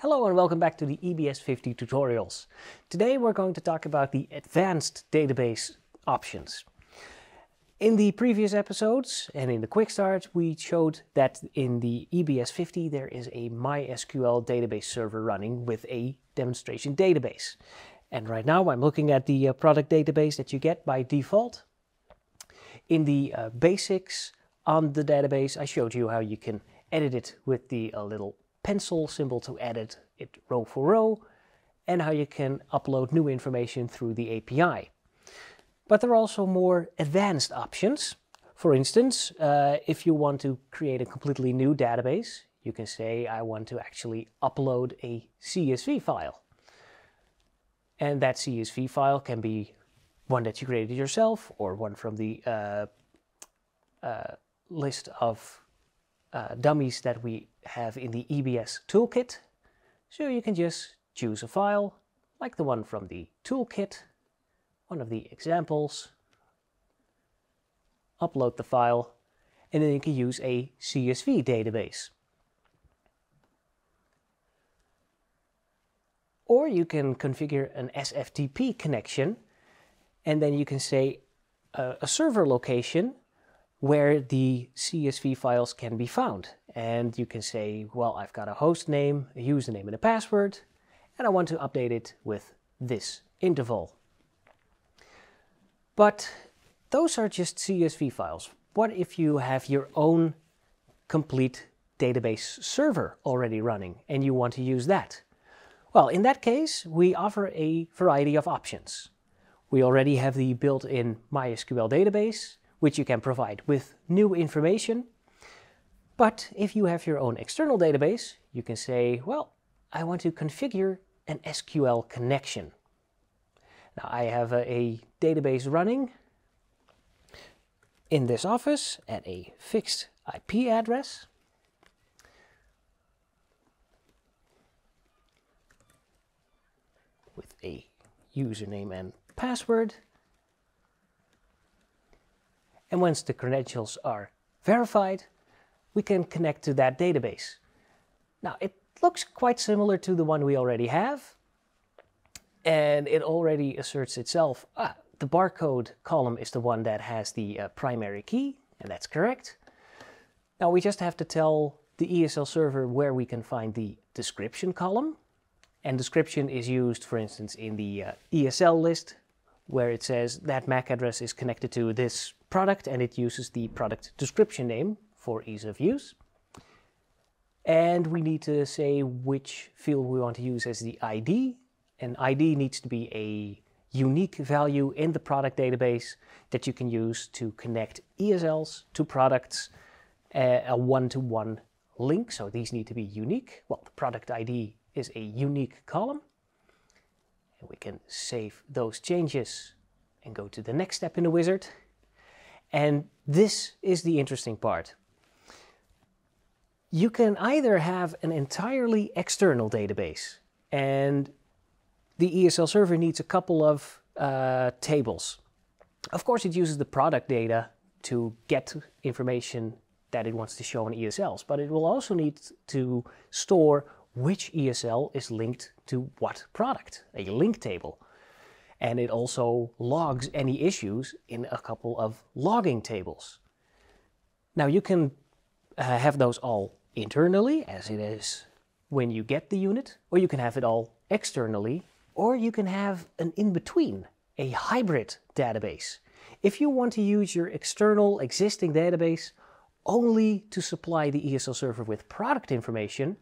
Hello and welcome back to the EBS 50 tutorials. Today we're going to talk about the advanced database options. In the previous episodes and in the quick start we showed that in the EBS 50 there is a MySQL database server running with a demonstration database. And right now I'm looking at the uh, product database that you get by default. In the uh, basics on the database I showed you how you can edit it with the uh, little pencil symbol to edit it row for row, and how you can upload new information through the API. But there are also more advanced options. For instance, uh, if you want to create a completely new database, you can say, I want to actually upload a CSV file. And that CSV file can be one that you created yourself or one from the uh, uh, list of uh, dummies that we have in the EBS toolkit. So you can just choose a file like the one from the toolkit, one of the examples, upload the file, and then you can use a CSV database. Or you can configure an SFTP connection, and then you can say uh, a server location where the CSV files can be found. And you can say, well, I've got a host name, a username and a password, and I want to update it with this interval. But those are just CSV files. What if you have your own complete database server already running and you want to use that? Well, in that case, we offer a variety of options. We already have the built-in MySQL database, which you can provide with new information. But if you have your own external database, you can say, well, I want to configure an SQL connection. Now I have a, a database running in this office at a fixed IP address. with a username and password. And once the credentials are verified, we can connect to that database. Now, it looks quite similar to the one we already have, and it already asserts itself. Ah, the barcode column is the one that has the uh, primary key, and that's correct. Now we just have to tell the ESL server where we can find the description column. And description is used, for instance, in the uh, ESL list, where it says that MAC address is connected to this product and it uses the product description name for ease of use. And we need to say which field we want to use as the ID. And ID needs to be a unique value in the product database that you can use to connect ESLs to products, uh, a one-to-one -one link. So these need to be unique. Well, the product ID is a unique column. And we can save those changes and go to the next step in the wizard. And this is the interesting part. You can either have an entirely external database, and the ESL server needs a couple of uh, tables. Of course, it uses the product data to get information that it wants to show in ESLs, but it will also need to store which ESL is linked to what product, a link table and it also logs any issues in a couple of logging tables. Now you can uh, have those all internally, as it is when you get the unit, or you can have it all externally, or you can have an in-between, a hybrid database. If you want to use your external existing database only to supply the ESL server with product information,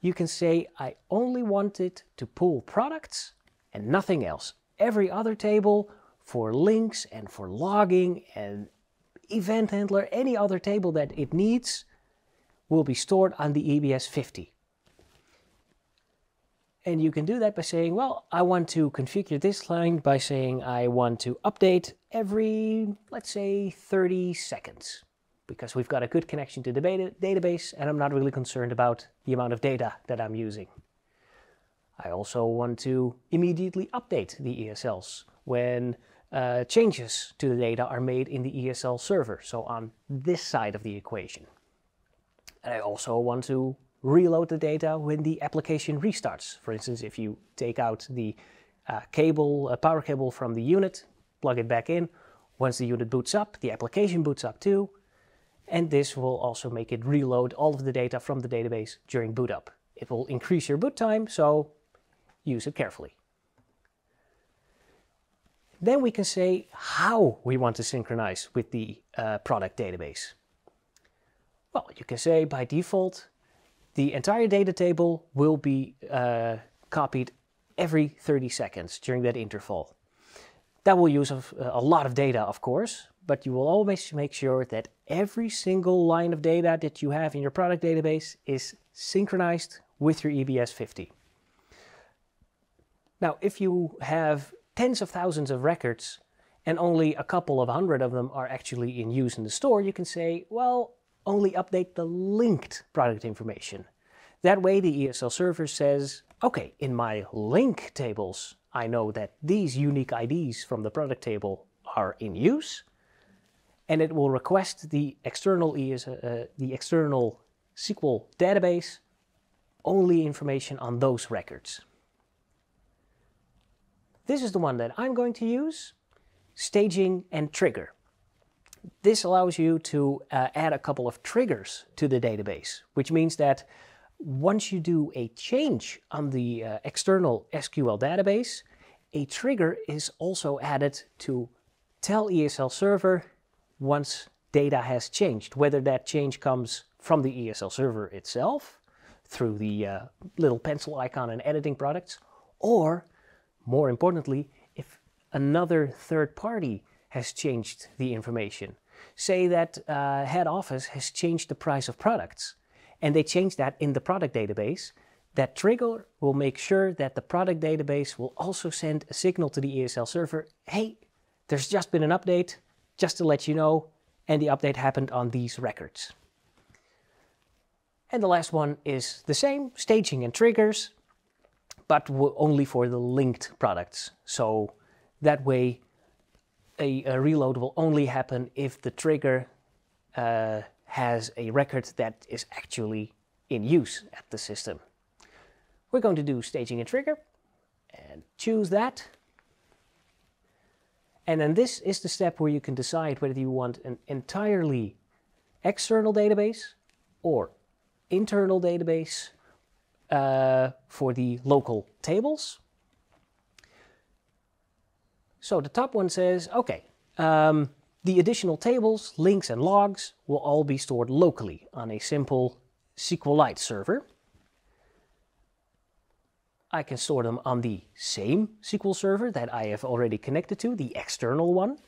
you can say, I only want it to pull products and nothing else every other table for links and for logging and event handler, any other table that it needs will be stored on the EBS 50. And you can do that by saying, well, I want to configure this line by saying I want to update every, let's say, 30 seconds. Because we've got a good connection to the database and I'm not really concerned about the amount of data that I'm using. I also want to immediately update the ESLs when uh, changes to the data are made in the ESL server, so on this side of the equation. And I also want to reload the data when the application restarts. For instance, if you take out the uh, cable, uh, power cable from the unit, plug it back in, once the unit boots up, the application boots up too, and this will also make it reload all of the data from the database during boot up. It will increase your boot time, so use it carefully. Then we can say how we want to synchronize with the uh, product database. Well, you can say by default, the entire data table will be uh, copied every 30 seconds during that interval. That will use a, a lot of data, of course, but you will always make sure that every single line of data that you have in your product database is synchronized with your EBS 50. Now, if you have tens of thousands of records and only a couple of hundred of them are actually in use in the store, you can say, well, only update the linked product information. That way the ESL server says, okay, in my link tables, I know that these unique IDs from the product table are in use, and it will request the external ES, uh, the external SQL database only information on those records. This is the one that I'm going to use, staging and trigger. This allows you to uh, add a couple of triggers to the database, which means that once you do a change on the uh, external SQL database, a trigger is also added to tell ESL server once data has changed, whether that change comes from the ESL server itself through the uh, little pencil icon and editing products, or more importantly, if another third party has changed the information. Say that uh, head office has changed the price of products and they change that in the product database, that trigger will make sure that the product database will also send a signal to the ESL server, hey, there's just been an update, just to let you know, and the update happened on these records. And the last one is the same, staging and triggers, but only for the linked products. So that way a, a reload will only happen if the trigger uh, has a record that is actually in use at the system. We're going to do staging and trigger and choose that. And then this is the step where you can decide whether you want an entirely external database or internal database uh, for the local tables. So the top one says, okay, um, the additional tables, links and logs will all be stored locally on a simple SQLite server. I can store them on the same SQL server that I have already connected to, the external one,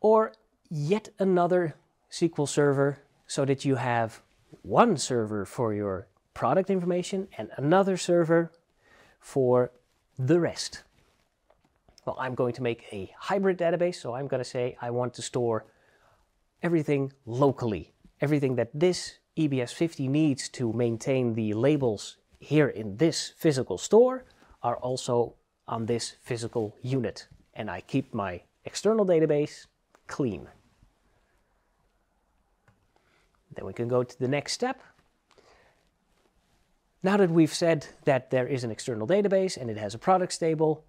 or yet another SQL server so that you have one server for your product information and another server for the rest. Well, I'm going to make a hybrid database, so I'm going to say I want to store everything locally. Everything that this EBS 50 needs to maintain the labels here in this physical store are also on this physical unit. And I keep my external database clean. Then we can go to the next step. Now that we've said that there is an external database and it has a product table,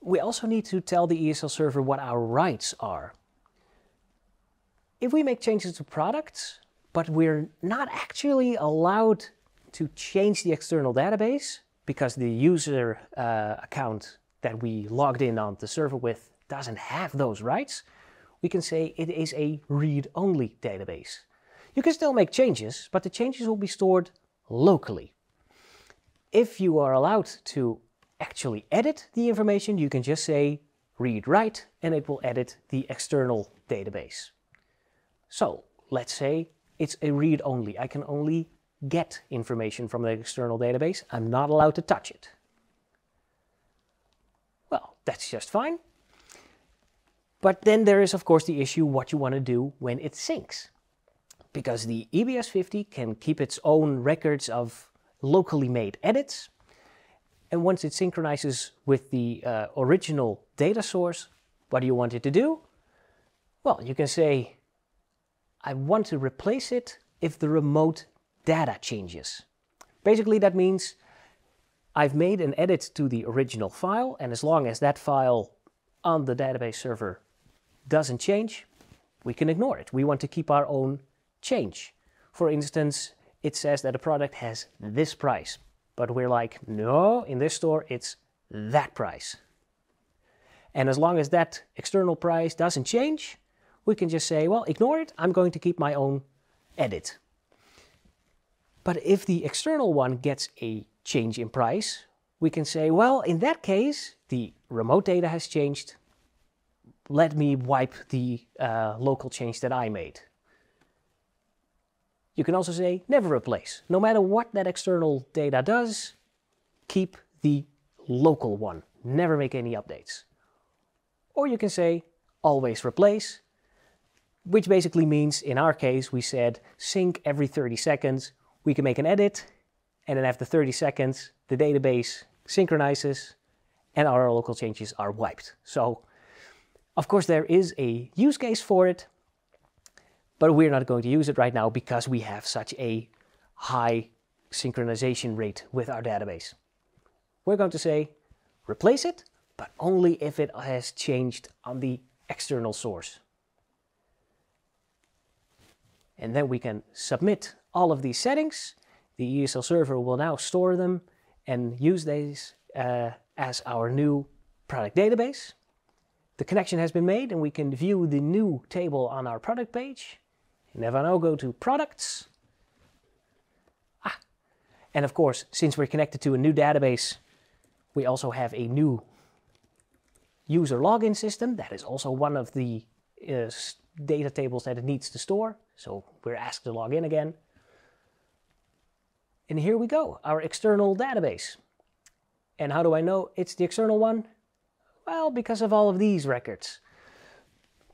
we also need to tell the ESL server what our rights are. If we make changes to products, but we're not actually allowed to change the external database because the user uh, account that we logged in on the server with doesn't have those rights, we can say it is a read-only database. You can still make changes, but the changes will be stored locally. If you are allowed to actually edit the information, you can just say read write and it will edit the external database. So let's say it's a read only. I can only get information from the external database. I'm not allowed to touch it. Well, that's just fine. But then there is, of course, the issue what you want to do when it syncs. Because the EBS 50 can keep its own records of locally made edits. And once it synchronizes with the uh, original data source, what do you want it to do? Well, you can say, I want to replace it if the remote data changes. Basically, that means I've made an edit to the original file, and as long as that file on the database server doesn't change, we can ignore it. We want to keep our own change. For instance, it says that a product has this price, but we're like, no, in this store it's that price. And as long as that external price doesn't change, we can just say, well, ignore it, I'm going to keep my own edit. But if the external one gets a change in price, we can say, well, in that case, the remote data has changed. Let me wipe the uh, local change that I made. You can also say never replace. No matter what that external data does, keep the local one. Never make any updates. Or you can say always replace, which basically means in our case we said sync every 30 seconds. We can make an edit and then after 30 seconds the database synchronizes and our local changes are wiped. So of course there is a use case for it, but we're not going to use it right now because we have such a high synchronization rate with our database. We're going to say replace it but only if it has changed on the external source. And then we can submit all of these settings. The ESL server will now store them and use these uh, as our new product database. The connection has been made and we can view the new table on our product page. And if I go to products, ah, and of course, since we're connected to a new database, we also have a new user login system. That is also one of the uh, data tables that it needs to store. So we're asked to log in again. And here we go, our external database. And how do I know it's the external one? Well, because of all of these records.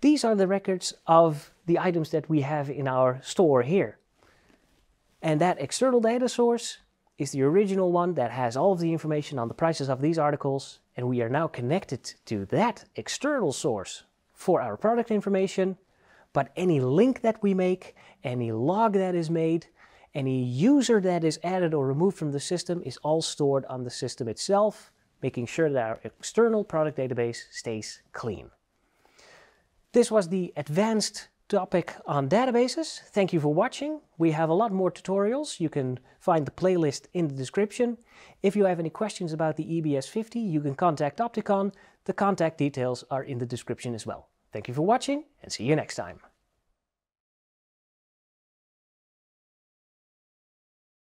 These are the records of the items that we have in our store here. And that external data source is the original one that has all of the information on the prices of these articles and we are now connected to that external source for our product information, but any link that we make, any log that is made, any user that is added or removed from the system is all stored on the system itself, making sure that our external product database stays clean. This was the advanced topic on databases. Thank you for watching. We have a lot more tutorials. You can find the playlist in the description. If you have any questions about the EBS 50, you can contact Opticon. The contact details are in the description as well. Thank you for watching and see you next time.